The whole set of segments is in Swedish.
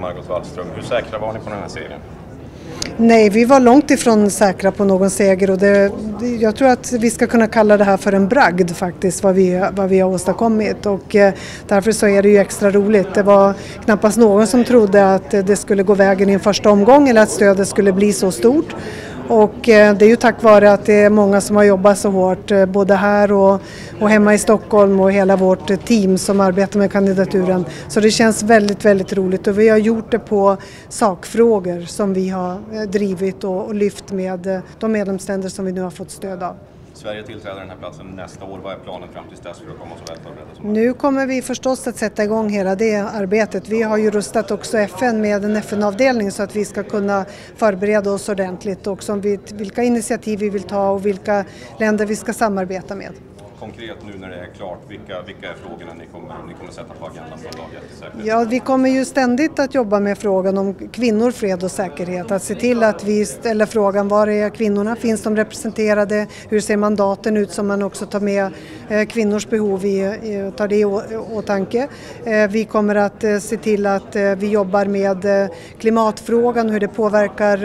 Margot Wallström, hur säkra var ni på den här serien? Nej, vi var långt ifrån säkra på någon seger och det, jag tror att vi ska kunna kalla det här för en bragd faktiskt, vad vi, vad vi har åstadkommit och eh, därför så är det ju extra roligt. Det var knappast någon som trodde att det skulle gå vägen i en första omgång eller att stödet skulle bli så stort och eh, det är ju tack vare att det är många som har jobbat så hårt, eh, både här och, och hemma i Stockholm och hela vårt eh, team som arbetar med kandidaturen. Så det känns väldigt, väldigt roligt och vi har gjort det på sakfrågor som vi har drivit och, och lyft med de medlemsländer som vi nu har fått stöd av. Sverige tillträder den här platsen nästa år. Vad är planen fram till dess för att komma så väl förberedda som Nu kommer vi förstås att sätta igång hela det arbetet. Vi har ju rustat också FN med en FN-avdelning så att vi ska kunna förbereda oss ordentligt också om vilka initiativ vi vill ta och vilka länder vi ska samarbeta med konkret nu när det är klart, vilka, vilka är frågorna ni kommer, ni kommer sätta på agendan från dag ett? Ja, vi kommer ju ständigt att jobba med frågan om kvinnor, fred och säkerhet. Att se till att vi ställer frågan var är kvinnorna, finns de representerade, hur ser mandaten ut som man också tar med eh, kvinnors behov i, tar det i åtanke. Eh, vi kommer att eh, se till att vi jobbar med klimatfrågan, hur det påverkar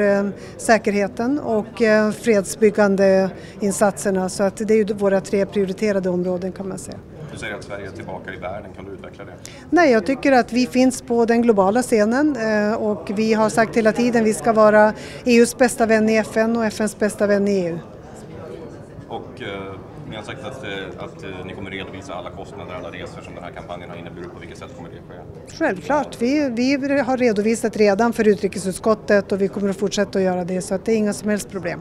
säkerheten och fredsbyggande insatserna så att det är ju våra tre prioriteringar prioriterade områden kan man säga. Du säger att Sverige är tillbaka i världen, kan du utveckla det? Nej, jag tycker att vi finns på den globala scenen eh, och vi har sagt hela tiden att vi ska vara EUs bästa vän i FN och FNs bästa vän i EU. Och eh, ni har sagt att, eh, att ni kommer redovisa alla kostnader, alla resor som den här kampanjen har inneburit. På vilket sätt kommer det ske? Självklart, vi, vi har redovisat redan för utrikesutskottet och vi kommer att fortsätta att göra det så att det är inga som helst problem.